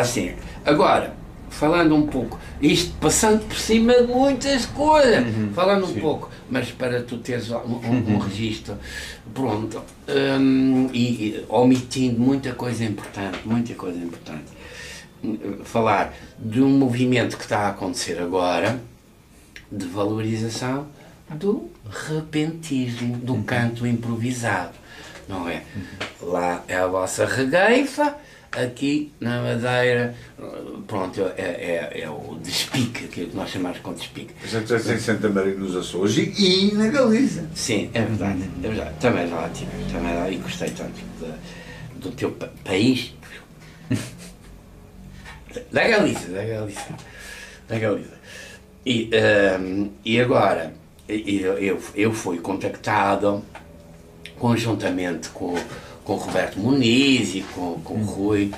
Assim, agora, falando um pouco, isto passando por cima de muitas coisas, uhum, falando um sim. pouco, mas para tu teres um, um, um registro, pronto, um, e, omitindo muita coisa importante, muita coisa importante, falar de um movimento que está a acontecer agora, de valorização do repentismo, do uhum. canto improvisado, não é? Uhum. Lá é a vossa regueifa, aqui na Madeira, pronto, é, é, é o despique, aquilo que nós chamamos de despique. Mas em Santa Maria nos Açores e, na Galiza. Sim, é verdade, é verdade. Também lá tive, também lá e gostei tanto de, do teu país. da Galiza, da Galiza, da Galiza. E, um, e agora, eu, eu, eu fui contactado conjuntamente com com o Roberto Muniz e com, com o Rui,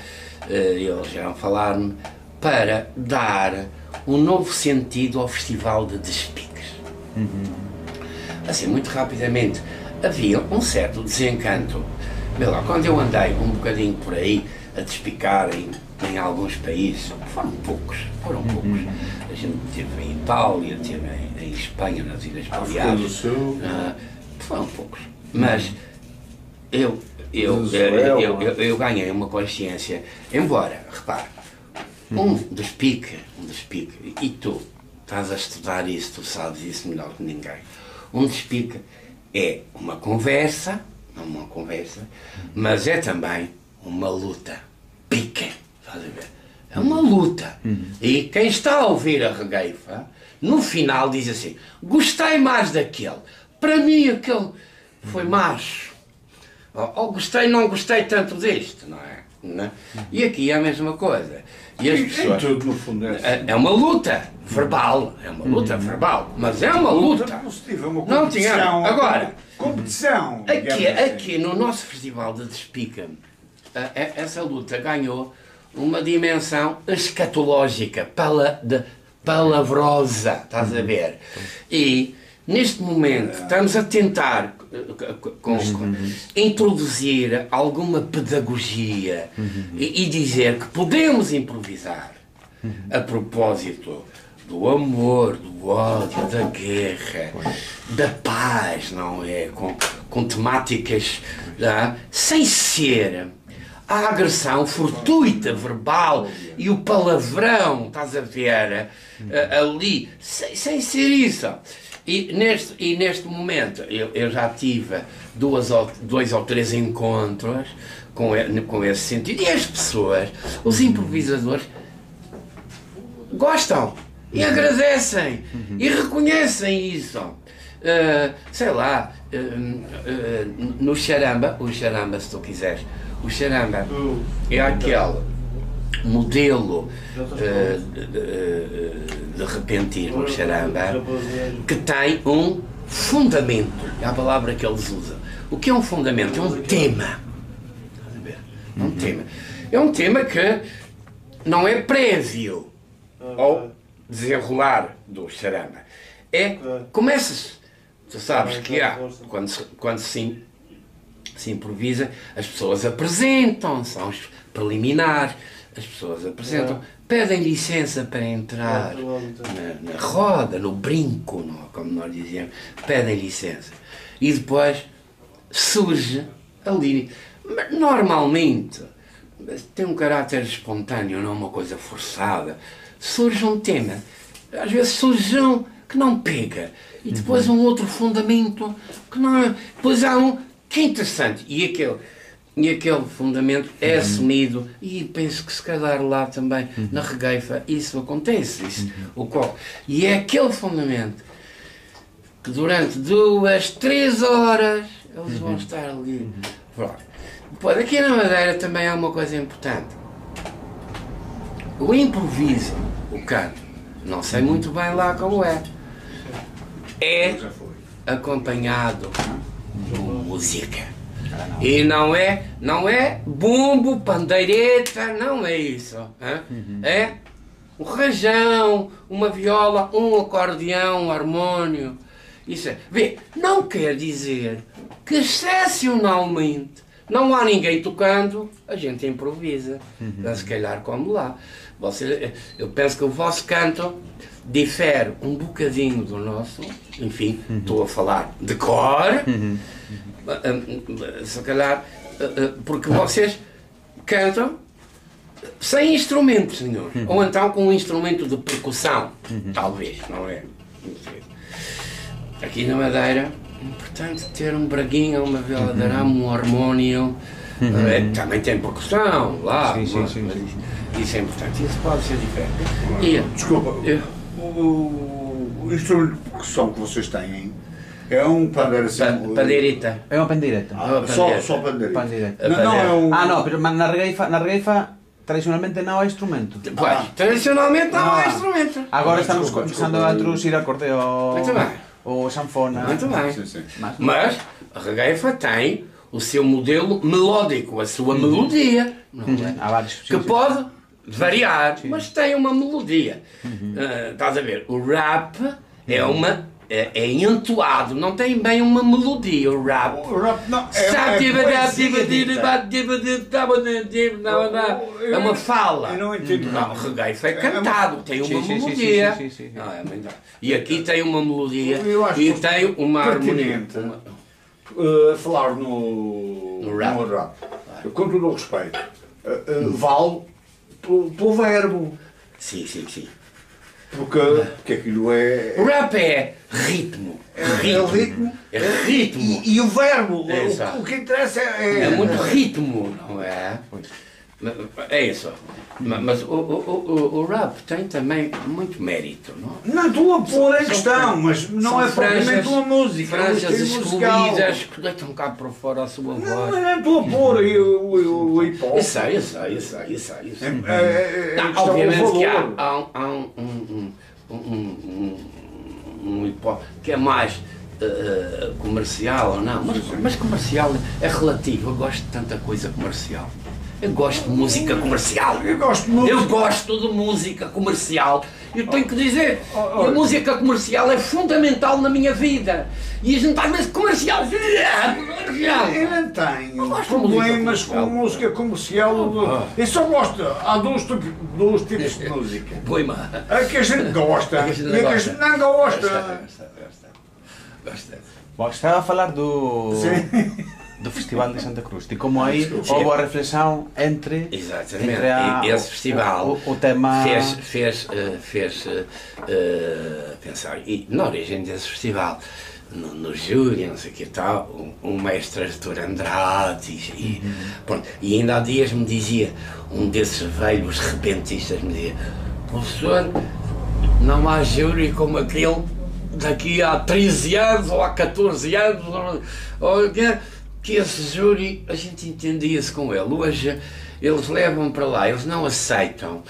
uh, eles vieram falar-me, para dar um novo sentido ao Festival de Despiques. Uhum. Assim, muito rapidamente, havia um certo desencanto. Vê lá, quando eu andei um bocadinho por aí a despicar em, em alguns países, foram poucos, foram uhum. poucos. A gente esteve em Itália, esteve em, em Espanha, nas Ilhas Baleares. Uh, foram poucos. Mas eu eu, eu, eu, eu, ganhei uma consciência, embora, repare, um despique, um despique, e tu estás a estudar isso, tu sabes isso melhor que ninguém. Um despique é uma conversa, não uma conversa, mas é também uma luta. Pica, estás a ver? É uma luta. Uhum. E quem está a ouvir a regueifa, no final diz assim: gostei mais daquele. Para mim, aquele foi macho ou gostei, não gostei tanto deste, não é? Não é? E aqui é a mesma coisa. E as pessoas, tudo, no fundo, é, é, é uma luta verbal, é uma luta verbal, mas é uma luta. Positiva, é uma não tinha. Agora, competição. Aqui, assim. aqui no nosso festival de Despica, essa luta ganhou uma dimensão escatológica, pala, de, palavrosa, estás a ver? E Neste momento, estamos a tentar eh, com, uhum. introduzir alguma pedagogia uhum. e, e, dizer que podemos improvisar uhum. a propósito do amor, do ódio, da guerra, da paz, não é? Com, com temáticas tá? sem ser a agressão fortuita verbal e o palavrão, estás a ver, eh, ali, sem, sem ser isso. E neste, e neste momento eu, eu já tive duas ou, dois ou três encontros com, com esse sentido. E as pessoas, os improvisadores, gostam e agradecem e reconhecem isso. Uh, sei lá, uh, uh, no charamba, o charamba, se tu quiseres, o charamba é aquele modelo uh, de, de repentismo, charamba, que tem um fundamento. É a palavra que eles usam. O que é um fundamento? É um tema. É um tema. É um tema que não é prévio ao desenrolar do charamba. É, começas, tu sabes que há, quando se, quando se, se improvisa, as pessoas apresentam, são os preliminares, as pessoas apresentam, pedem licença para entrar na, na roda, no brinco, no, como nós dizíamos, pedem licença. E depois surge ali. Normalmente tem um caráter espontâneo, não uma coisa forçada. Surge um tema. Às vezes surge um que não pega. E depois uhum. um outro fundamento que não. É. Depois há um que é interessante. E aquele e aquele fundamento é uhum. assumido e penso que se calhar lá também uhum. na regueifa isso acontece isso uhum. ocorre e é aquele fundamento que durante duas três horas eles vão uhum. estar ali uhum. depois aqui na Madeira também há uma coisa importante o improviso o canto não sei uhum. muito bem lá como é é acompanhado de música e não é, não é bumbo, pandeireta, não é isso. Uhum. É um rajão, uma viola, um acordeão, um harmônio. Isso é. Vê, não quer dizer que excepcionalmente não há ninguém tocando, a gente improvisa. Uhum. Se calhar como lá. Você, eu penso que o vosso canto difere um bocadinho do nosso, enfim, uhum. estou a falar de cor, uhum. Se calhar, eh, eh, porque vocês cantam sem instrumentos nenhum, uhum. ou então com um instrumento de percussão, uhum. talvez, não é? Aqui na Madeira, é importante ter um braguinha, uma veladeira, uhum. um harmônio, uhum. é, também tem percussão lá, sim, sim, sim, sim, isso é importante, isso pode ser diferente. E, Desculpa, eu, o, o instrumento de percussão que vocês têm é um pandeiro assim. pandeireta. É uma pandeireta. Ah, só, só pandeireta. pandeireta. Não, não, é um... Ah, não, pero na regueifa, na regueifa tradicionalmente não há instrumento. Pois, ah. tradicionalmente não, não há instrumento. Agora estamos começando a introduzir acordeo Muito bem. ou sanfona. Muito bem. Sim, sim. Mas, Mas a regueifa tem o seu modelo melódico, a sua uhum. melodia. Não uhum. é? Há vários. Que sim, pode variar, sim. mas tem uma melodia. Uhum. Uh, estás a ver? O rap é uma é, é entoado, não tem bem uma melodia o rap. O rap não, é, é, é uma fala. Eu não entendo. Não, o reggae foi cantado, tem uma melodia. E aqui tem uma melodia e tem uma harmonia. Uh, falar no, no rap, no rap. com todo o respeito, uh, uh, vale pelo verbo. Sim, sim, sim. Porque, porque aquilo é. O rap é ritmo. É, ritmo. é ritmo. É ritmo. E, e o verbo. É, o, o, que interessa é. É muito ritmo, não é? É isso. Mas o, o, o, rap tem também muito mérito, não? Não estou a pôr em questão, mas não é propriamente uma música. Franjas excluídas que deitam cá para fora a sua voz. Não, não estou a pôr o, o, hip hop. Isso aí, isso aí, isso aí. Isso aí, isso aí. É, é, é, não, obviamente que há, há, um, um, um, um, hip hop que é mais. Uh, comercial ou não, mas, mas comercial é relativo. Eu gosto de tanta coisa comercial. Eu gosto de música comercial. Eu gosto de música. Eu gosto de música comercial. Eu tenho que dizer que a música comercial é fundamental na minha vida. E a gente às vezes comercial. Eu não tenho problemas com música comercial. Eu só gosto. Há dois, dois tipos de música. Poima. A que a gente gosta e a que a gente não gosta. Gosta, gosta. Gosta. Bom, estava a falar do. Sim do Festival de Santa Cruz. E como aí houve a reflexão entre, Exatamente. entre a, esse festival o, o, tema fez, fez, uh, fez uh, uh, pensar e na origem desse festival no, no júri, não sei o que tal, um, um mestre Artur Andrade e, uhum. pronto, e ainda há dias me dizia, um desses velhos repentistas me dizia, professor, não há júri como aquele daqui há 13 anos ou há 14 anos ou, ou, que esse júri, a gente entendia-se com ele. Hoje eles levam para lá, eles não aceitam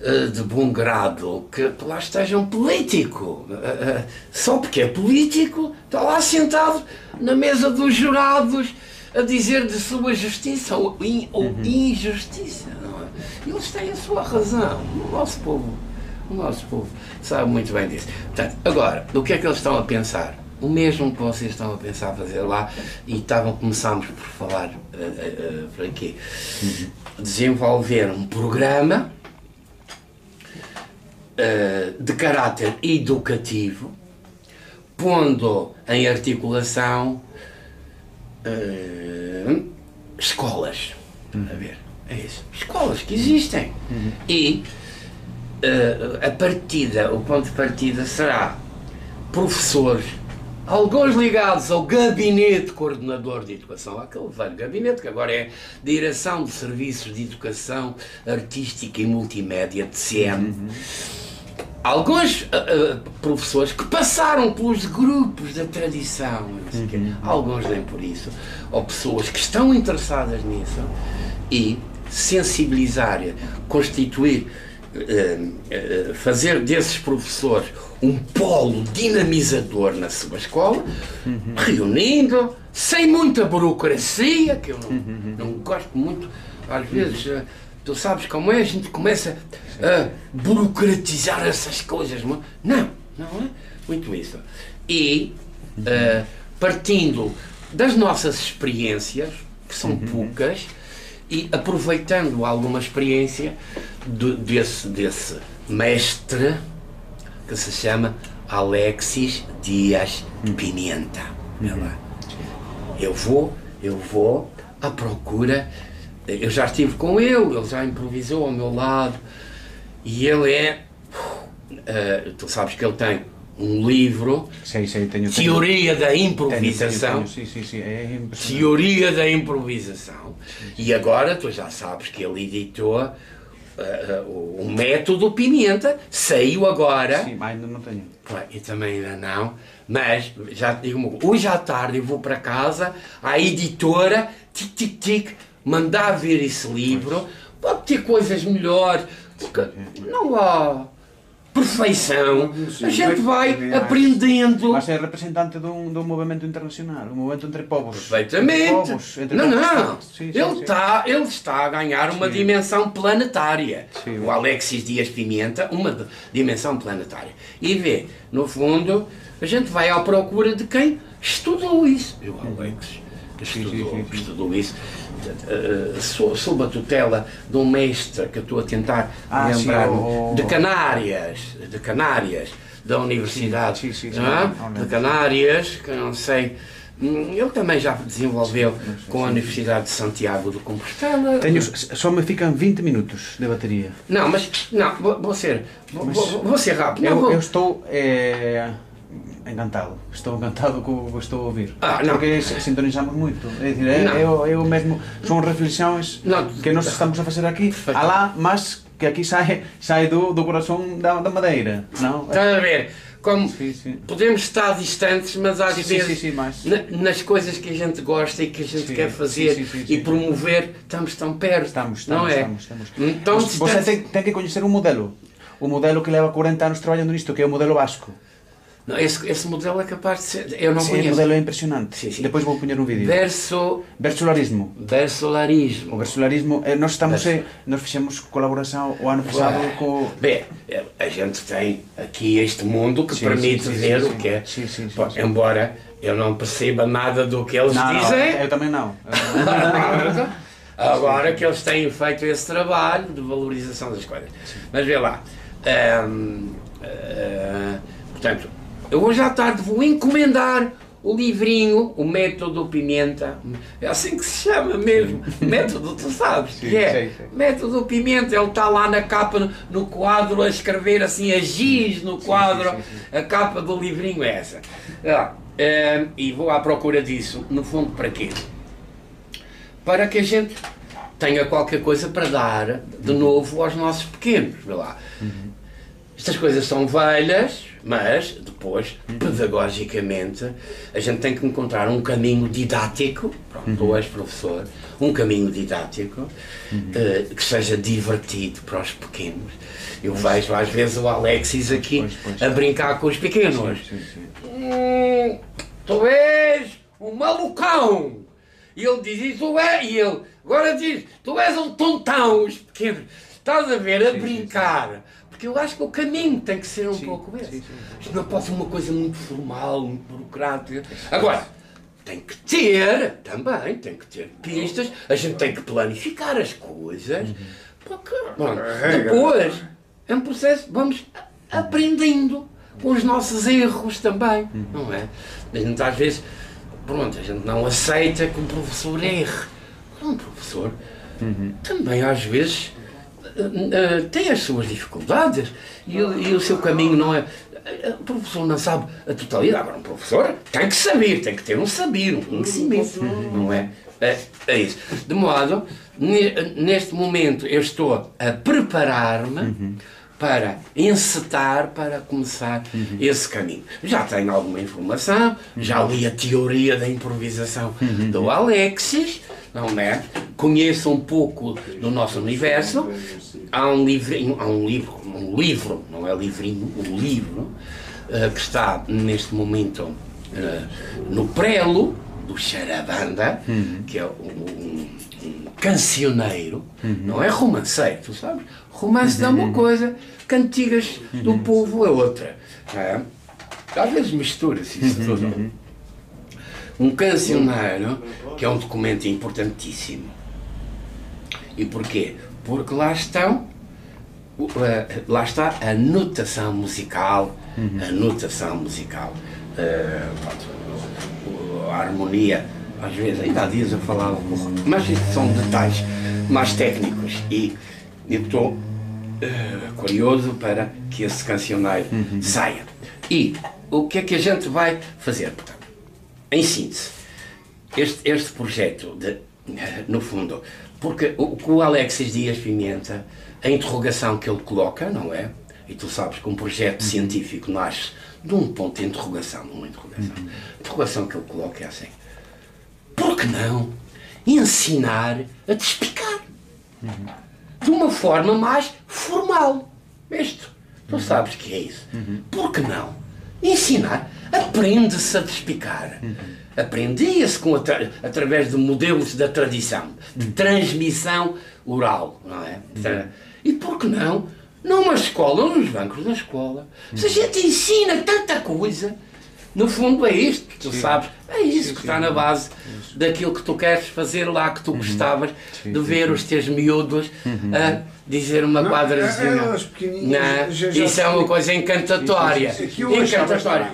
uh, de bom grado que lá esteja um político. Uh, uh, só porque é político, está lá sentado na mesa dos jurados a dizer de sua justiça ou, in, ou uhum. injustiça. É? Eles têm a sua razão. O nosso povo, o nosso povo sabe muito bem disso. Portanto, agora, o que é que eles estão a pensar? O mesmo que vocês estão a pensar fazer lá e estavam, começámos por falar uh, uh, uh, por aqui. Uhum. Desenvolver um programa de caráter educativo, pondo em articulação escolas. Uhum. A ver, é isso. Escolas que existem. Uhum. E a partida, o ponto de partida será professores alguns ligados ao Gabinete Coordenador de Educação, aquele velho gabinete que agora é Direção de Serviços de Educação Artística e Multimédia, de CM. Uhum. Alguns uh, uh, professores que passaram pelos grupos da tradição, uhum. alguns nem por isso, ou pessoas que estão interessadas nisso e sensibilizar, constituir eh, fazer desses professores um polo dinamizador na sua escola, uhum. reunindo, sem muita burocracia, que eu não, uhum. não gosto muito, às vezes, uh, tu sabes como é, a gente começa a burocratizar essas coisas. Não, não é muito isso. E uh, partindo das nossas experiências, que são uhum. poucas, e aproveitando alguma experiência de, desse, desse mestre que se chama Alexis Dias Pimenta. Uhum. Eu vou, eu vou à procura. Eu já estive com ele, ele já improvisou ao meu lado e ele é. Uh, tu sabes que ele tem um livro, sim, sim, tenho, Teoria tenho, da Improvisação. Tenho, sim, sim, é Teoria da Improvisação. E agora tu já sabes que ele editou uh, uh, o método Pimenta, saiu agora. Sim, ainda não tenho. Eu também ainda não, mas já digo, hoje à tarde eu vou para casa, à editora, tic tic tic, mandar ver esse livro, pode ter coisas melhores, porque não há perfeição. a gente vai aprendendo. Mas é representante de um, de um movimento internacional, um movimento entre povos. Perfeitamente. Entre povos, entre não, não. Sim, sim, ele, sim. Está, ele está a ganhar uma dimensão planetária. o Alexis Dias Pimenta, uma dimensão planetária. E vê, no fundo, a gente vai à procura de quem estudou isso. E o Alexis estudou, estudou isso uh, sob a tutela de um mestre que estou a tentar ah, lembrar o... de Canárias, de Canárias, da Universidade sim, sim, sim, é? de Canárias, que não sei. Hum, ele também já desenvolveu com a Universidade de Santiago do Compostela. Tenho, só me ficam 20 minutos de bateria. Não, mas não, vou, vou ser, vou, vou, ser rápido. Eu, não, eu estou. É encantado. Estou encantado com o que estou a ouvir. Ah, não. Porque sintonizamos muito. É dizer, é, eu, eu mesmo, são reflexões não. que nós estamos a fazer aqui, alá, mas que aqui sai, sai do, do coração da, da madeira. Não? Está a ver? Como sim, sim. podemos estar distantes, mas às sim, vezes na, nas coisas que a gente gosta e que a gente quer fazer e promover, estamos tão perto. Estamos, estamos, não é? estamos. estamos. Então, você tem, tem que conhecer um modelo. O modelo que leva 40 anos trabalhando nisto, que é o modelo basco. Não, esse, esse modelo é capaz de ser. Eu não sim, conheço. o modelo é impressionante. Sim, sim. Depois vou pôr um vídeo. Verso. Versolarismo. Versolarismo. O versolarismo. Eh, nós estamos. Verso. nós fizemos colaboração o ano passado com. Bem, a gente tem aqui este mundo que permite ver o que é. Sim, sim, Pô, embora eu não perceba nada do que eles não, dizem. Não, eu também não. Agora que eles têm feito esse trabalho de valorização das coisas. Mas vê lá. Hum, uh, portanto, eu hoje à tarde vou encomendar o livrinho, o método Pimenta, é assim que se chama mesmo, método, tu sabes, sim, que é, sim, sim. método Pimenta, ele está lá na capa, no, quadro, a escrever assim, a giz no quadro, a capa do livrinho é essa. Ah, é, e vou à procura disso, no fundo, para quê? Para que a gente tenha qualquer coisa para dar de novo aos nossos pequenos, vê lá. Uhum. Estas coisas são velhas, mas depois, pedagogicamente, a gente tem que encontrar um caminho didático. Pronto, uhum. tu és professor, um caminho didático uhum. uh, que seja divertido para os pequenos. Eu vejo às vezes o Alexis aqui pois, pois. a brincar com os pequenos. Sim, sim, sim. Hum, tu és um malucão! E ele diz isso, é, e ele agora diz, tu és um tontão, os pequenos. Estás a ver, a brincar. Porque eu acho que o caminho tem que ser um sim, pouco esse. Sim, sim, Isto não pode ser uma coisa muito formal, muito burocrática. Agora, tem que ter, também, tem que ter pistas, a gente tem que planificar as coisas, porque bom, depois é um processo, vamos aprendendo com os nossos erros também, não é? A gente às vezes, pronto, a gente não aceita que um professor erre. Um professor uhum. também às vezes uh, tem as suas dificuldades e, e, o seu caminho não é. O professor não sabe a totalidade. Agora, um professor tem que saber, tem que ter um saber, um conhecimento, não é? É, é isso. De modo, neste momento eu estou a preparar-me. Uhum para encetar, para começar uhum. esse caminho. Já tenho alguma informação, já li a teoria da improvisação uhum. do Alexis, não é? Conheço um pouco do nosso universo. Há um livro, há um livro, um livro, não é livrinho, um livro uh, que está neste momento uh, no prelo do Charabanda, uhum. que é um, um, um cancioneiro, uhum. não é romanceiro, tu sabes? Romance é uma uhum. coisa, cantigas do uhum. povo é outra. É? Às vezes mistura-se isso tudo. um cancioneiro, que é um documento importantíssimo. E porquê? Porque lá estão eh, lá está a notação musical, uhum. a notação musical, uh, pronto, a harmonia, às vezes, ainda há dias eu falava, mas isto são detalhes mais técnicos e estou uh, curioso para que esse cancioneiro uhum. saia. E o que é que a gente vai fazer? Portanto, em síntese, este, este projeto, de, no fundo, porque o que o Alexis Dias Pimenta a interrogação que ele coloca, não é? E tu sabes que um projeto uhum. científico nasce de um ponto de interrogação, de uma interrogação. Uhum. A interrogação que ele coloca é assim: por que não ensinar a despicar? Uhum. De uma forma mais formal. Isto, tu uhum. sabes que é isso. Uhum. Por que não? Ensinar, aprende-se a despicar. Uhum. Aprendia-se através de modelos da tradição, de uhum. transmissão oral, não é? Uhum. E por que não? Numa escola, nos bancos da escola, se a gente ensina tanta coisa, no fundo é isto que tu sim. sabes, é isso sim, que sim. está na base daquilo que tu queres fazer lá, que tu uhum. gostavas de ver os teus miúdos uhum. a dizer uma não, quadrazinha. É, não, já, já isso é uma coisa encantatória. Encantatória.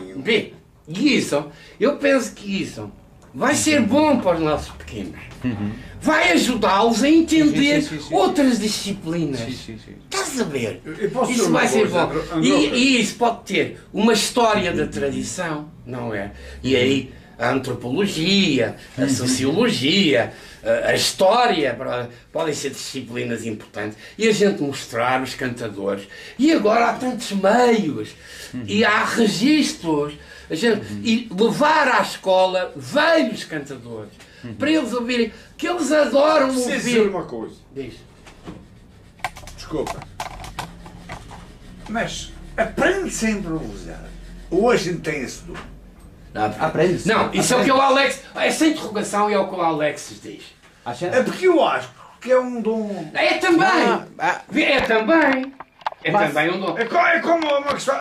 E isso, eu penso que isso vai ser bom para os nossos pequenos. Uhum vai ajudá-los a entender sim, sim, sim, outras disciplinas. Estás a ver? Isso vai ser bom. E, e, isso pode ter uma história da tradição, não é? E aí a antropologia, a uhum. sociologia, a história, podem ser disciplinas importantes. E a gente mostrar os cantadores. E agora há tantos meios, e há registros. A gente, e levar à escola velhos cantadores uhum. para eles ouvirem, que eles adoram Preciso ouvir. dizer uma coisa. Diz. Desculpa. Mas aprende sempre a usar. Hoje não tem esse dom. Aprende-se. Não, isso Aprende. é o que o Alex. Essa interrogação é o que o Alex diz. É porque eu acho que é um dom. É também! Ah, ah. É também! É Mas, também um dom. É, é como uma questão.